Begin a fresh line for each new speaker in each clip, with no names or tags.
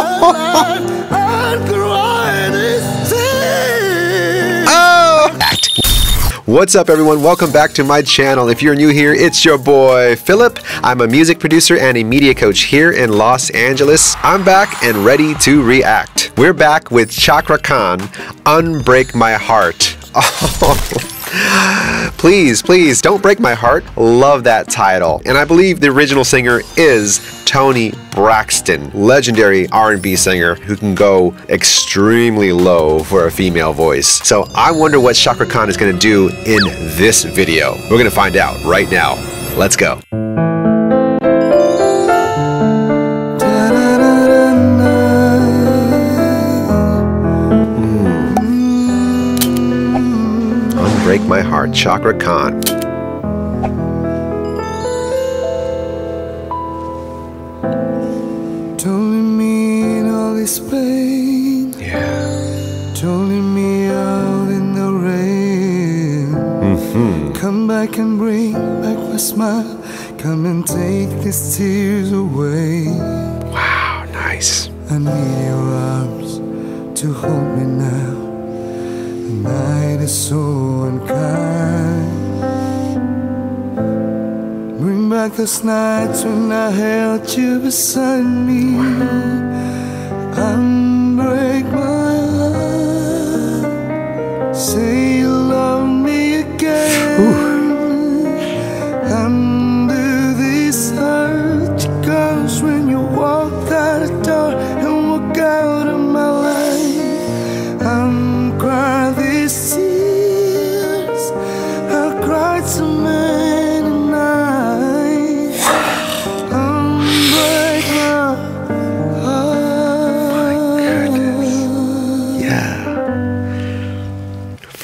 oh! What's up, everyone? Welcome back to my channel. If you're new here, it's your boy Philip. I'm a music producer and a media coach here in Los Angeles. I'm back and ready to react. We're back with Cakra Khan, Unbreak My Heart. Oh. Please, please don't break my heart. Love that title. And I believe the original singer is Toni Braxton, legendary R&B singer who can go extremely low for a female voice. So I wonder what Cakra Khan is going to do in this video. We're going to find out right now. Let's go. Break My Heart, Cakra Khan.
Telling me in all this pain.
Yeah.
Telling me out in the rain.
Mm-hmm.
Come back and bring back my smile. Come and take these tears away.
Wow, nice.
I need your arms to hold me now so unkind. Bring back those nights when I held you beside me. Unbreak my heart. Say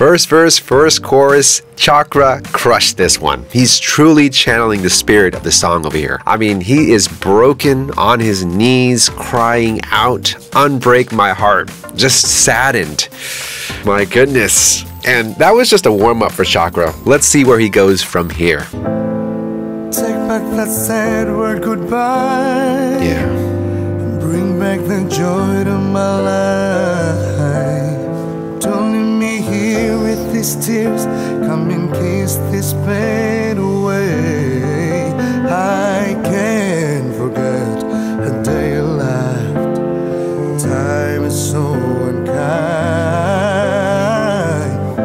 First verse, first chorus, Cakra crushed this one. He's truly channeling the spirit of the song over here. I mean, he is broken on his knees, crying out, Unbreak my heart, just saddened. My goodness. And that was just a warm up for Cakra. Let's see where he goes from here.
Take back that sad word goodbye.
Yeah.
Bring back the joy to my life. These tears. Come and kiss this pain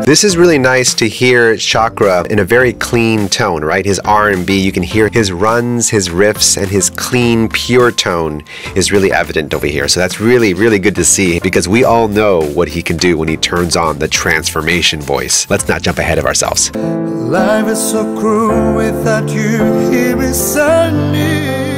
This is really nice to hear Cakra in a very clean tone, right? His R&B, you can hear his runs, his riffs, and his clean, pure tone is really evident over here. So that's really, really good to see because we all know what he can do when he turns on the transformation voice. Let's not jump ahead of ourselves.
Life is so cruel without you here beside me.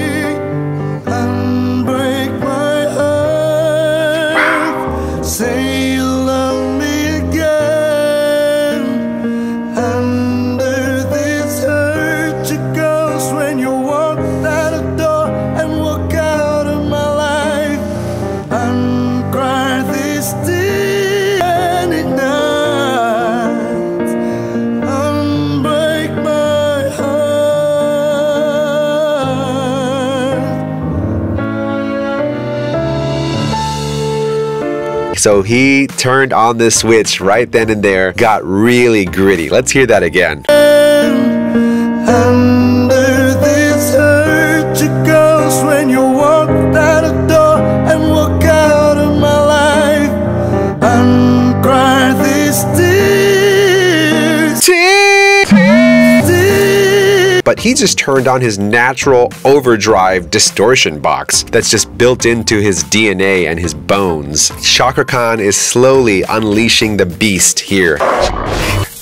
So he turned on the switch right then and there, got really gritty. Let's hear that again. He just turned on his natural overdrive distortion box that's just built into his DNA and his bones. Cakra Khan is slowly unleashing the beast here.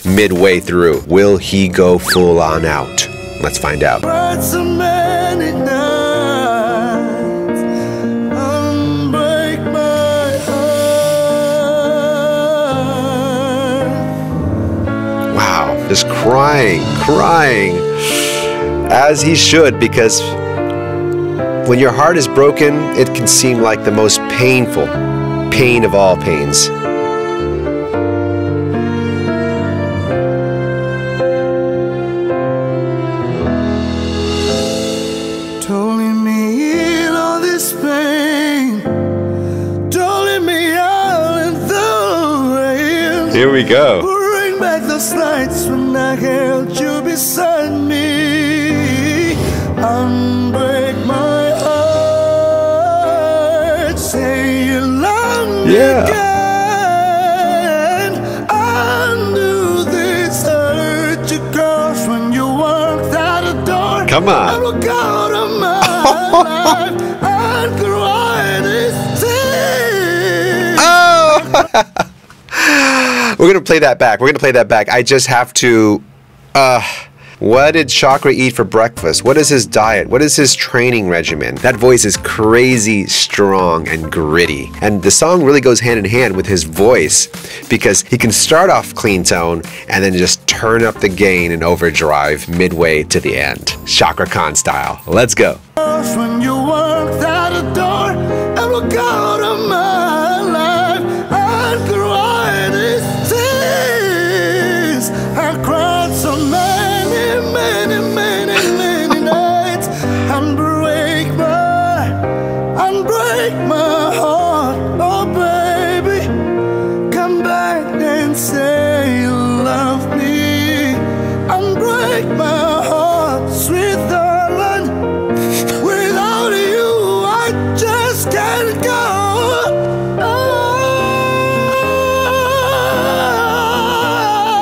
Midway through, will he go full on out? Let's find out.
Cried so many nights. Unbreak my heart.
Wow, just crying, crying, as he should, because when your heart is broken, it can seem like the most painful pain of all pains. Here we go.
Bring back those nights when I held you beside.
Yeah.
again. Undo this hurt you when you walked out the door.
Come on.
I look out of my life and cry this.
Oh! We're gonna play that back. We're gonna play that back. I just have to. Uh, what did Cakra eat for breakfast? What is his diet? What is his training regimen? That voice is crazy strong and gritty. And the song really goes hand in hand with his voice because he can start off clean tone and then just turn up the gain and overdrive midway to the end. Cakra Khan style. Let's go.
Say you love me And break my heart, sweet darling Without you, I just can't go.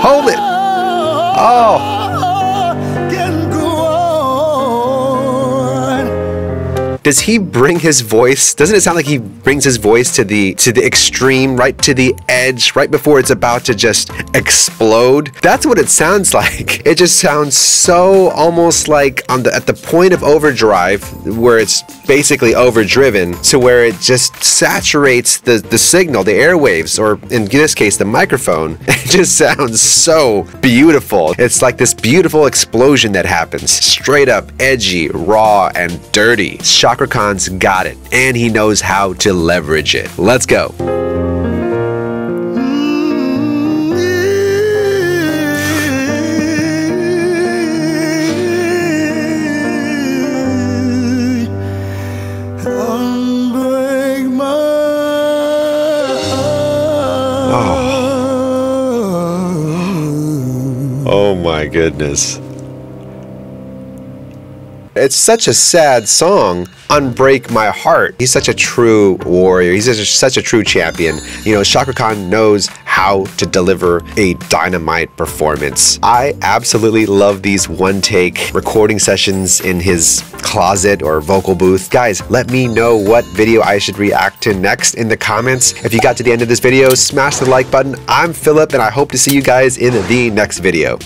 Hold it. Oh.
oh.
Does he bring his voice? Doesn't it sound like he brings his voice to the to the extreme, right to the edge, right before it's about to just explode? That's what it sounds like. It just sounds so almost like on the at the point of overdrive where it's basically overdriven to where it just saturates the the signal, the airwaves, or in this case the microphone. It just sounds so beautiful. It's like this beautiful explosion that happens. Straight up edgy, raw, and dirty. Cakra Khan's got it, and he knows how to leverage it. Let's go.
Unbreak.
Oh my goodness. It's such a sad song, Unbreak My Heart. He's such a true warrior. He's such a, such a true champion. You know, Cakra Khan knows how to deliver a dynamite performance. I absolutely love these one take recording sessions in his closet or vocal booth. Guys, let me know what video I should react to next in the comments. If you got to the end of this video, smash the like button. I'm Philip, and I hope to see you guys in the next video.